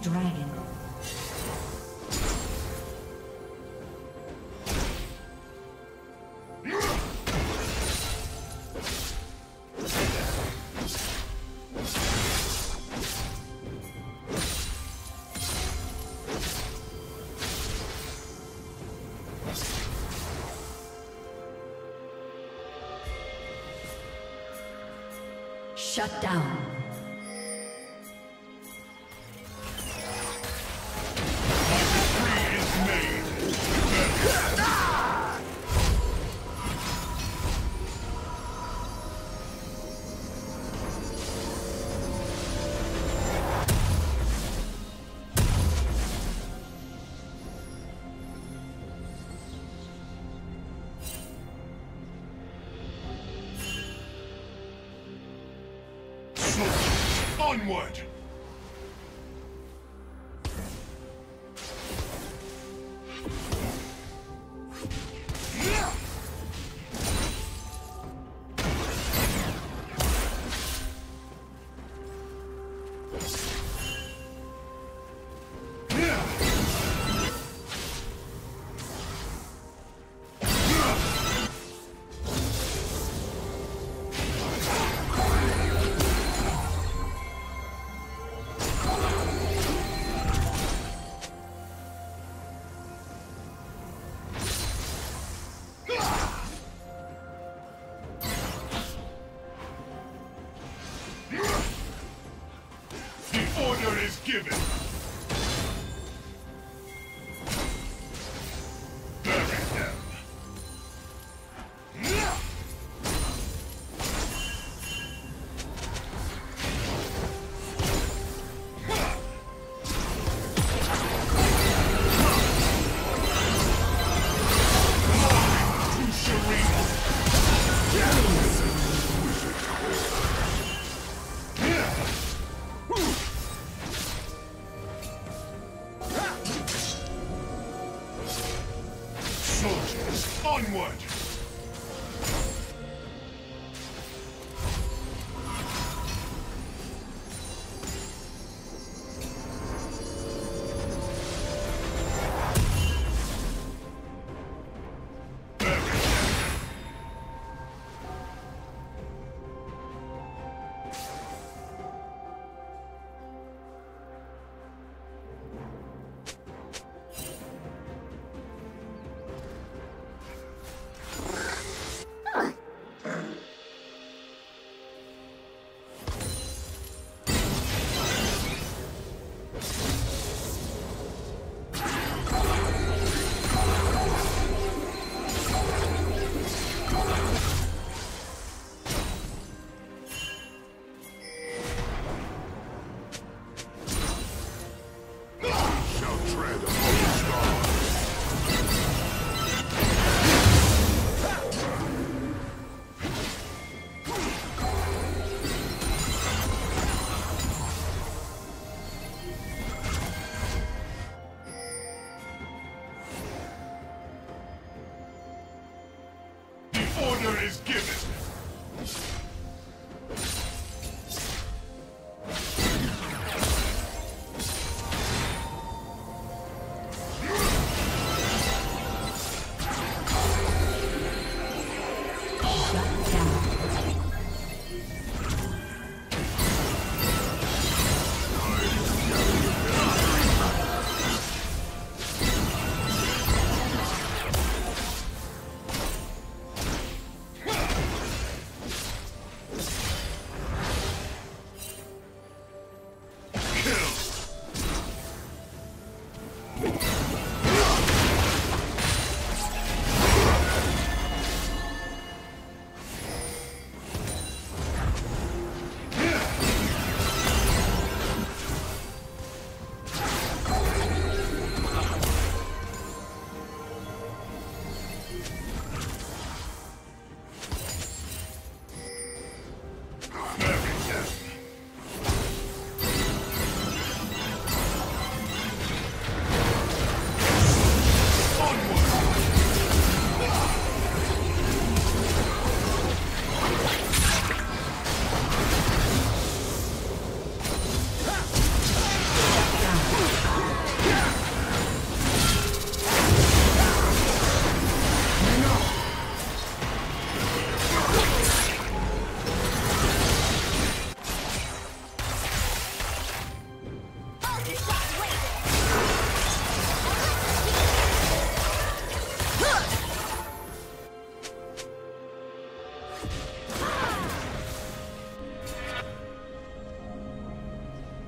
Dragon. Shut down. Onward!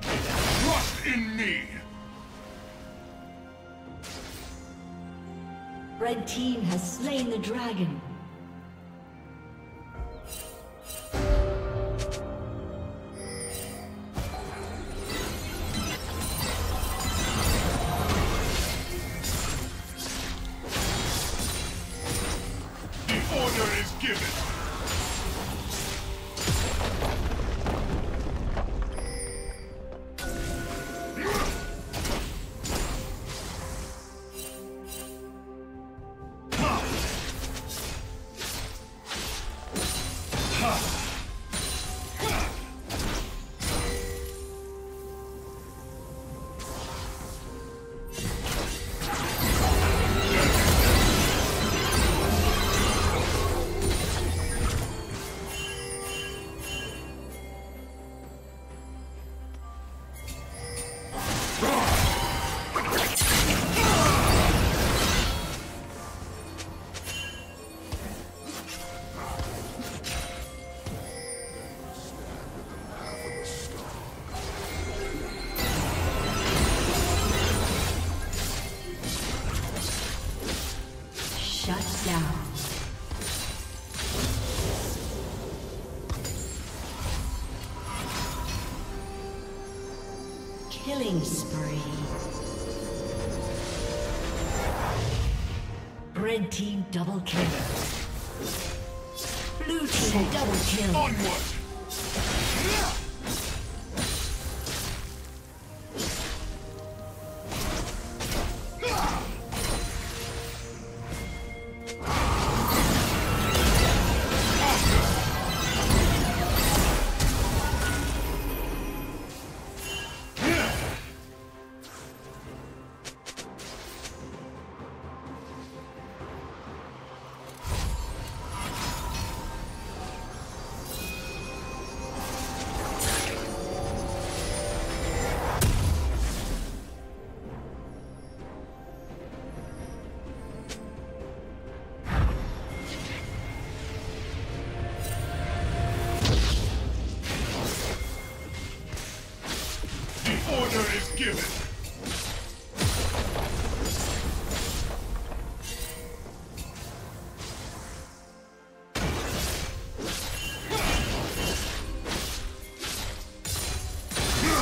Trust in me! Red team has slain the dragon. Killing spree. Red team double kill. Blue team double kill. Onward!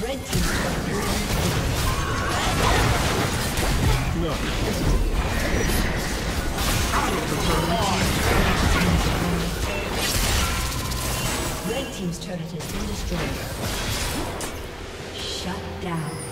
Red team. No. Out of the Red team's turret has been destroyed. Shut down.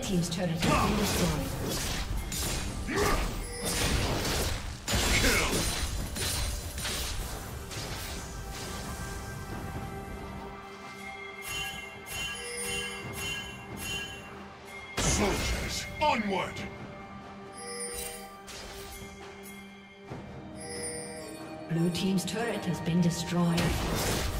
Red Team's turret has been destroyed. Soldiers, onward! Blue Team's turret has been destroyed.